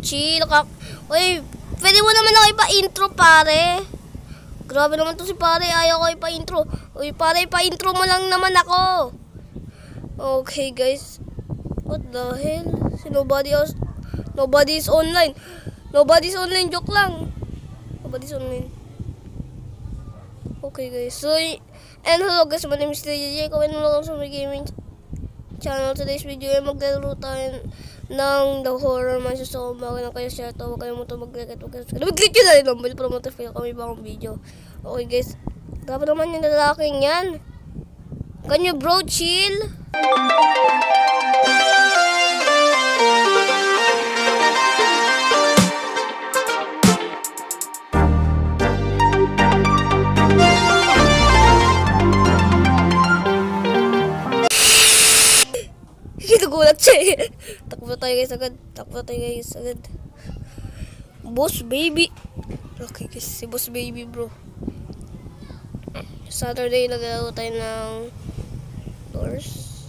chill. Ka Uy, pwede mo naman ako ipa-intro, pare. Grabe naman to si pare, ayaw ko ipa-intro. Uy, pare, ipa-intro mo lang naman ako. Okay, guys. What the hell? Si nobody else, nobody is online. Nobody's online, joke lang. Nobody's online. Okay, guys. So, and hello guys, my name is DJ. Comment mo lang sa my gaming channel. Today's video ay maglalaro tayo ng The Horror Mansion. So, na kayo share to, huwag kayo mo ito mag-like at huwag kayo subscribe. Mag-click nyo na rin ang bell para notify kami bagong video. Okay, guys. Grabe naman yung lalaking yan. Can you bro chill? Tayo guys agad. Takbo tayo guys agad. Boss baby. Okay guys, si boss baby bro. Saturday naglaro tayo ng doors.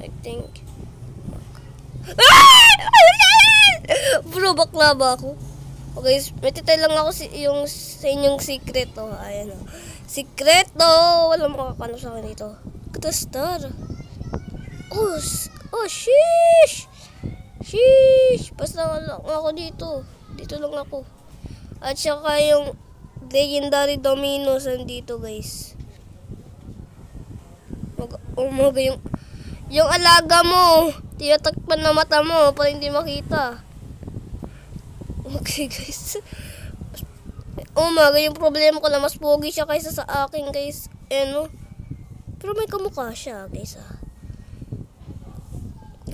I think. Ah! bro, bakla ba ako? Okay, may titay lang ako si, yung sa inyong secret. Oh, ayan. Secret oh! Walang makakano sa akin dito. Kita star. Oh, oh, sheesh! Sheesh! Basta lang ako dito. Dito lang ako. At saka yung legendary dominoes nandito, guys. Mag umaga yung yung alaga mo. Tinatakpan na mata mo para hindi makita. Okay, guys. Umaga yung problema ko na mas pogi siya kaysa sa akin, guys. Eh, no? Pero may kamukha siya, guys, ah.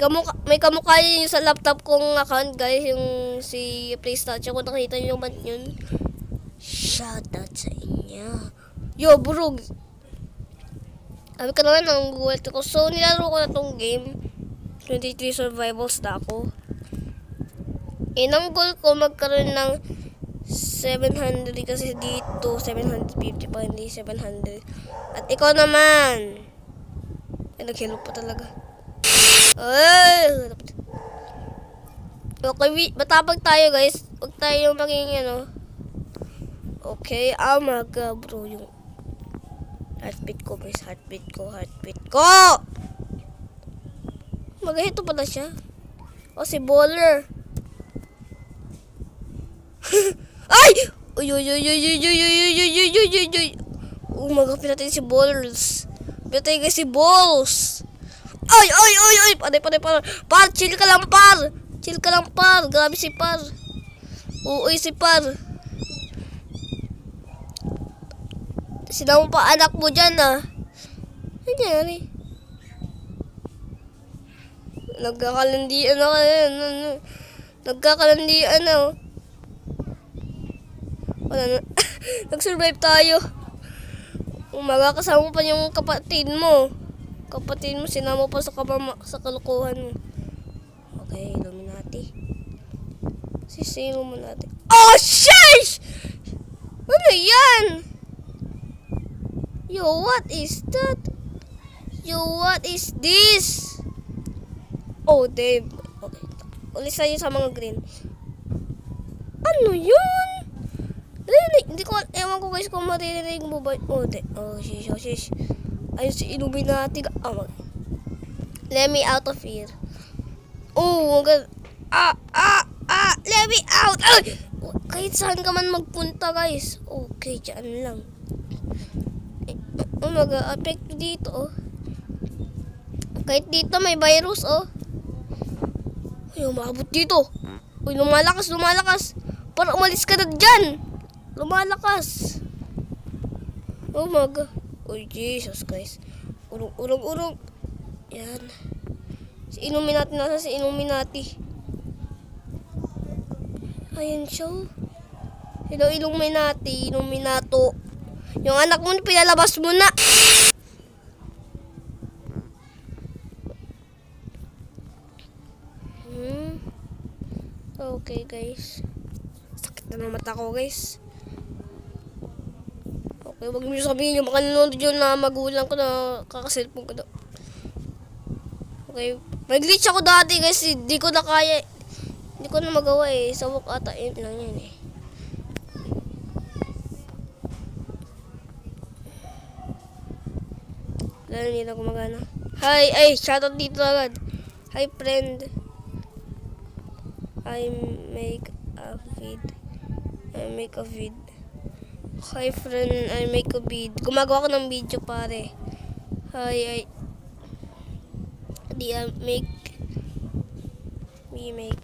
Kamukha, may kamukha yun yung sa laptop kong account, guys, yung si PlayStation. Kung nakita nyo yung man yun, shout out sa inyo. Yo, bro. Sabi ka naman ng gulat ko. So, nilaro ko na tong game. 23 survivals na ako. Inang goal ko magkaroon ng 700 kasi dito 750 pa hindi 700. At ikaw naman. Ay, nag-hello pa talaga. Ay! Okay, matapag tayo guys. Huwag tayo maging ano. Okay, oh my god bro. Yung heartbeat ko guys. Heartbeat ko, heartbeat ko! Magahito pala siya. O si Baller. Ay! Uy, uy, uy, uy, uy, uy, uy, uy, uy, uy, uy, uy, uy. Oh god, pinatay si Balls. Pinatay ka si Balls. Ay, ay, ay, ay. Paray, paray, paray. Par, chill ka lang, par. Chill ka lang, par. Grabe si par. Uuy si par. Sila mo pa anak mo dyan, ah. Ano nangyari? Nagkakalandian na kayo. Nagkakalandian na, oh. Wala na. Nag-survive tayo. Umaga kasama pa yung kapatid mo. Kapatid mo, sinama pa sa, kapama, sa kalukuhan mo. Okay, Illuminati. Sisino mo natin. Oh, sheesh! Ano yan? Yo, what is that? Yo, what is this? Oh, Dave. Okay. Ulis tayo sa mga green. Ano yun? Narinig, hindi ko, ewan ko guys kung maririnig mo ba. Oh, de, oh, shish, oh, shish. Ayun si Illuminati. mag- Let me out of here. Oh, mag Ah, ah, ah, let me out. Ay! Oh, Kahit saan ka man magpunta guys. Okay, dyan lang. Eh, Oh, mag-affect dito, oh. Kahit dito may virus, oh. Ay, umabot dito. Uy, lumalakas, lumalakas. Para umalis ka na dyan. Lumalakas. Oh my God. Uy, Jesus Christ. Urong, urong, urong. Yan. Si Illuminati nasa si Illuminati. Ayan siya. oh. Hello, Illuminati. Illuminato. Yung anak mo, pinalabas mo na. Hmm. Okay, guys. Sakit na ng mata ko, guys. Okay, wag mo sabihin yung mga nanonood yun na magulang ko na kakaselfon ko na. Okay. Nag-glitch ako dati kasi di ko na kaya. Hindi ko na magawa eh. Sa walk ata yun lang yun eh. Lalo hindi na gumagana. Hi! Ay! Shoutout dito agad. Hi friend. I make a vid. I make a vid. Hi friend, I make a vid. Gumagawa ko ng video pare. Hi, I... Di I make... We make...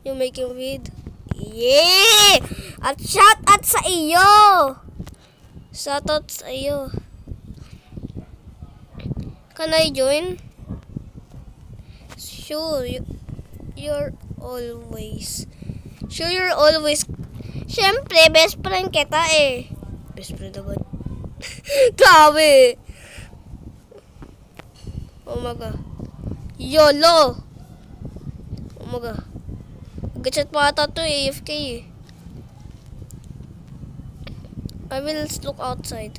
You make a vid. Yeah! At shout out sa iyo! Shout out sa iyo. Can I join? Sure, you, you're always. Sure, you're always. Siyempre, best friend kita eh. Best friend agad. Grabe. Oh my god. YOLO. Oh my god. Gachat pa ata to eh, AFK eh. I will look outside.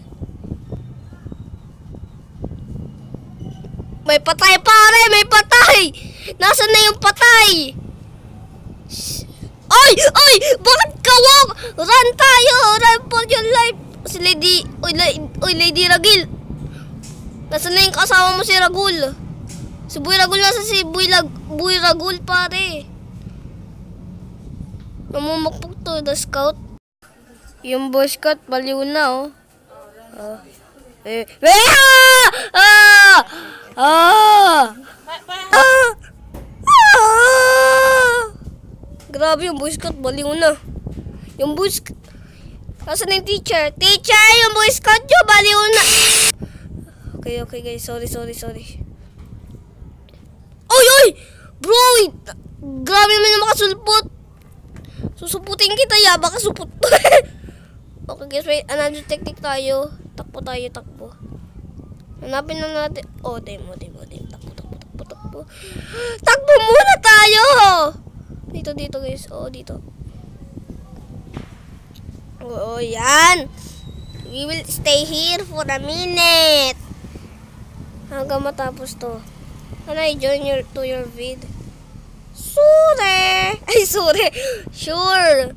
May patay pare! May patay! Nasaan na yung patay? Ay! Ay! Bakit kawag? Run tayo! Run for your life! Si Lady... Uy, la, uy Lady Ragil! Nasaan na yung kasama mo si Ragul? Si Boy Ragul nasa si Boy, Lag, Boy Ragul pare. Namumukpok to the scout. Yung boy scout baliw na oh. Ah. Eh, eh, ah! Ah! Ah! Ah! Ah! Grabe yung boy scout, baliw na. Yung boy scout... Nasaan yung teacher? Teacher, yung boy scout nyo, baliw na. Okay, okay guys, sorry, sorry, sorry. Oy, oy! Bro, grabe naman yung makasulpot. Susuputin kita ya, baka supot. okay guys, wait, another technique tayo. Takbo tayo, takbo. Hanapin na natin. Oh, demo, demo, demo. Takbo, takbo, takbo, takbo. Takbo muna tayo! Dito, dito guys. Oh, dito. Oo, oh, yan. We will stay here for a minute. Hanggang matapos to. Can I join your, to your vid? Sure! Ay, sure. Sure.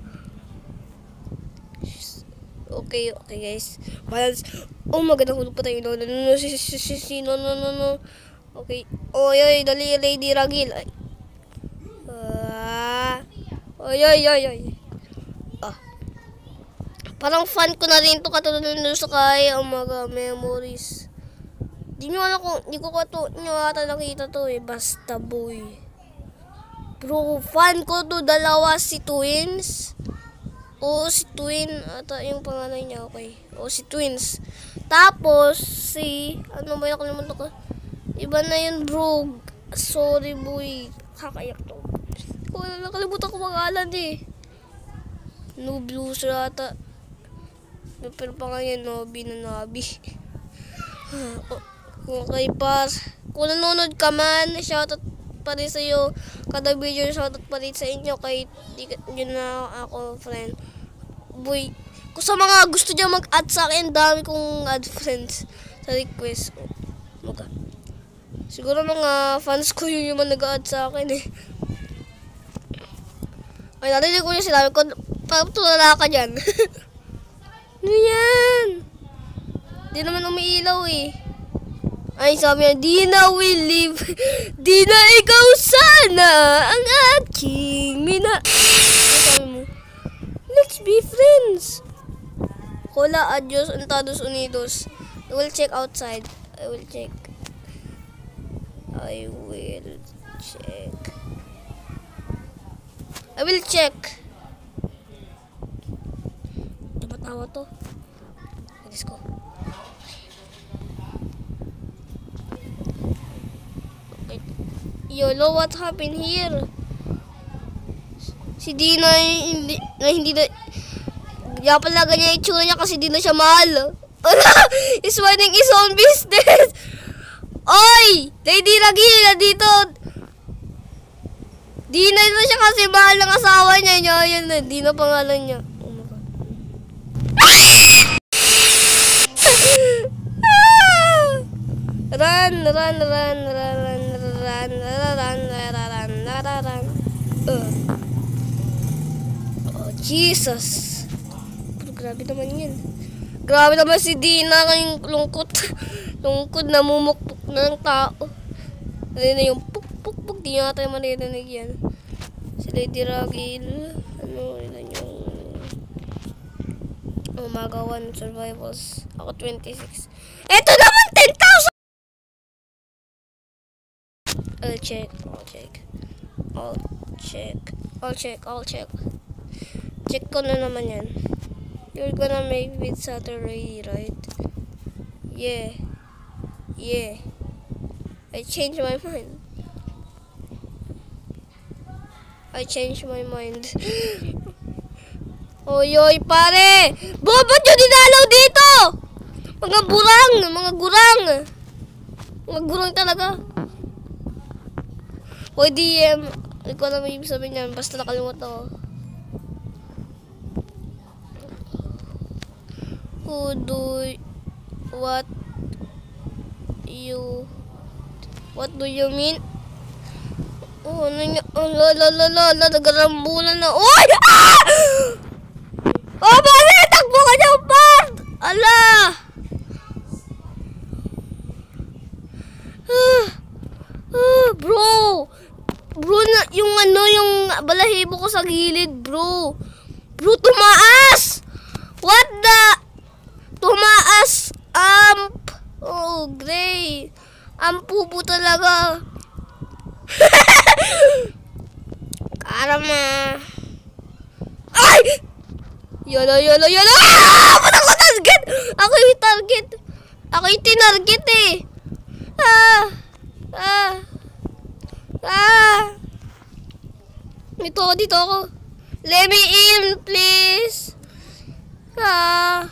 Okay, okay guys. Balance. Oh, magandang hulog pa tayo. No, no, no, no, si, si, no, no, no, no. Okay. Oy, oy, dali, Lady Ragil. Ay. Oy, oy, oy, oy. Ah. Parang fan ko na rin to katulad ng sa kay mga memories. Di nyo alam kung, di ko kato, nyo ata nakita to eh. Basta boy. Bro, fan ko to dalawa si Twins. Oo, si Twin. Ata yung pangalan niya, okay. O, si Twins. Tapos, si... Ano ba yung nakalimutan ko? Iba na yun, bro. Sorry, boy. Kakayak to. Oh, nakalimutan ko pangalan eh. No Blues ata. Pero pangalan, Nobi na Nobi. okay, pas. Kung nanonood ka man, shoutout pa rin sa'yo. Kada video, shoutout pa rin sa inyo. Kahit yun na ako, friend. Boy, kung sa mga gusto niya mag-add sa akin, dami kong add friends sa request. Oh, mag Siguro mga fans ko yun yung mga nag-add sa akin eh. Ay, narinig ko yung sinabi ko, patulala ka dyan. ano yan? Di naman umiilaw eh. Ay, sabi niya, di na we live. Di na ikaw sana ang aking mina. Ano sabi mo? Let's be friends. Hola, adios, Estados Unidos. I will check outside. I will check. I will check. I will check. Tumatawa to. Let's go. Okay. Yolo, what happened here? Si Dina hindi na hindi na kaya pala ganyan yung tsura niya kasi di na siya mahal. Wala! Is running his own business! Oy! Lady Ragila dito! Di na siya kasi mahal ng asawa niya. Niya, yun na. Di na pangalan niya. Oh my God. run, run, run, run, run, run, run, run, run, run. Tararan. Uh. Oh, Jesus. Pero grabe naman yun. Grabe naman si Dina kayong lungkot. lungkot na mumukpok na ng tao. Ano na yung puk puk puk. Di nga tayo maririnig yan. Si Lady Ragil. Ano, ilan yung Umaga 1 survivals. Ako 26. Eto naman 10,000! I'll check. I'll check. I'll check. I'll check. I'll check. Check ko na naman yan. You're gonna make with Saturday, right? Yeah. Yeah. I changed my mind. I changed my mind. oy, oy, pare! Bo, ba't yun dinalaw dito? Mga burang! Mga gurang! Mga gurang talaga. Hoy, DM. Hindi ko alam yung sabihin niyan. Basta nakalimutan ko. Who do what you what do you mean? Oh, ano nga? Oh, la la la la la nagarambulan na. Oy! Ah! Oh, bakit? Takbo ka dyan, Bart! Ala! Ah, ah, bro! Bro, na, yung ano, yung balahibo ko sa gilid, bro. Bro, tumaas! What the? Tumaas! Amp! Oh, gray. Ang pupo talaga. Karama. Ay! Yolo, yolo, yolo! Ah! Ba't ako target? Ako yung target. Ako yung tinarget eh. Ah! Ah! Ah! Dito ako, dito ako. Let me in, please. Ah.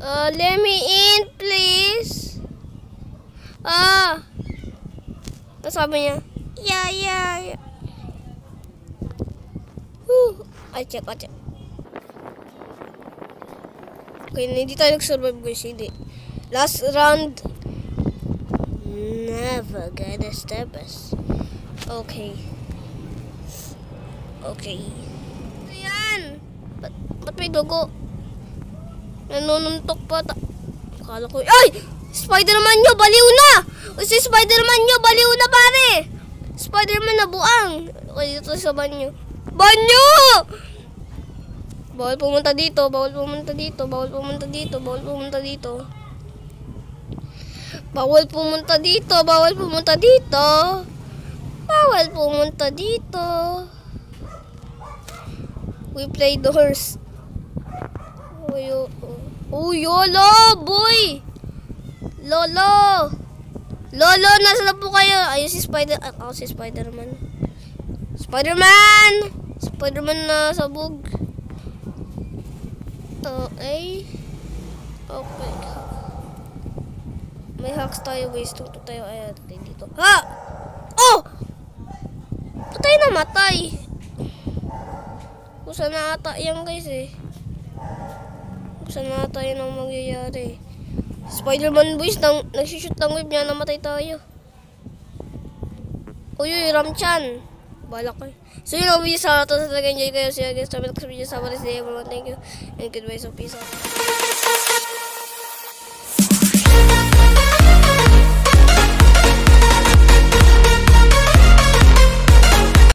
Uh, let me in, please. Ah. Ano sabi niya? Yeah, yeah, yeah. Whew. I check, I check. Okay, hindi tayo nag-survive guys, hindi. Last round. Never gonna stop us. Okay. Okay. Ano yan? Ba't, ba't may dugo? Nanununtok pa. Ta- Akala ko, ay! Spider-Man nyo, baliw na! O si Spider-Man nyo, baliw na pare! Spider-Man na buang. Okay, dito sa banyo. Banyo! Bawal pumunta dito, bawal pumunta dito, bawal pumunta dito, bawal pumunta dito. Bawal pumunta dito, bawal pumunta dito. Bawal pumunta dito. We play doors. Oh, oh, Yolo, boy! Lolo! Lolo, nasa na po kayo? Ayun si Spider... ah, Ako si Spider-Man. Spider-Man! Spider-Man na sabog. Okay. Okay. May hacks tayo, guys. Tuto tayo. Ayan, dito. Ha! Oh! Patay na matay. Kusa na ata yan, guys, eh. Kusa na ata yan ang mangyayari. Spider-Man boys, nang, nagsishoot ng wave niya, namatay tayo. Uy, uy, Ramchan. Balak ko. So yun ang video sa. Sa talaga enjoy kayo. See you guys. Sabi ko sa video sa Thank you. And good ways of peace out.